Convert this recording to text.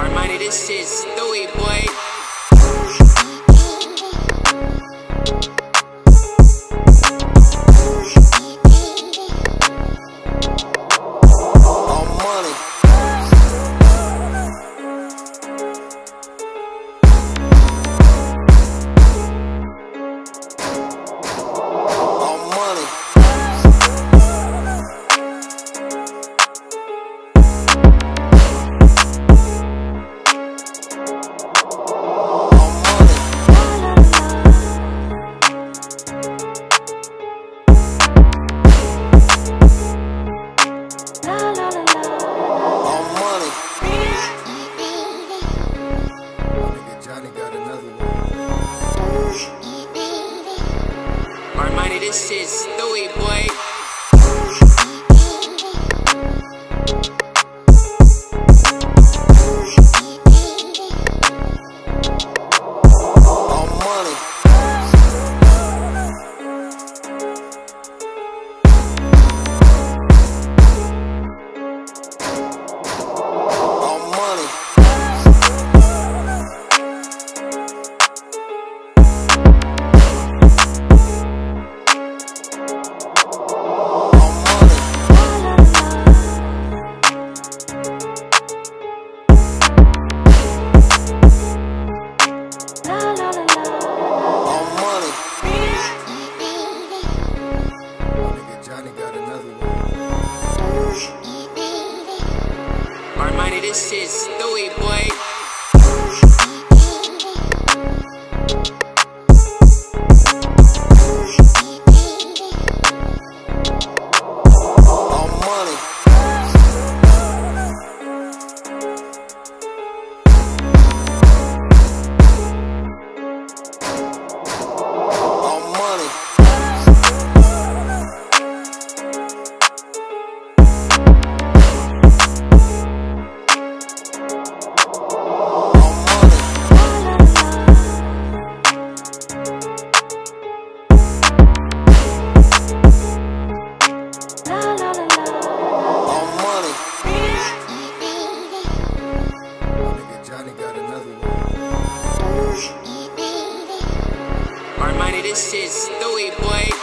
Armani, this shit's Stewie, boy. Johnny got another one. Armani, this shit this shit Stewie, boy. This through it, boy.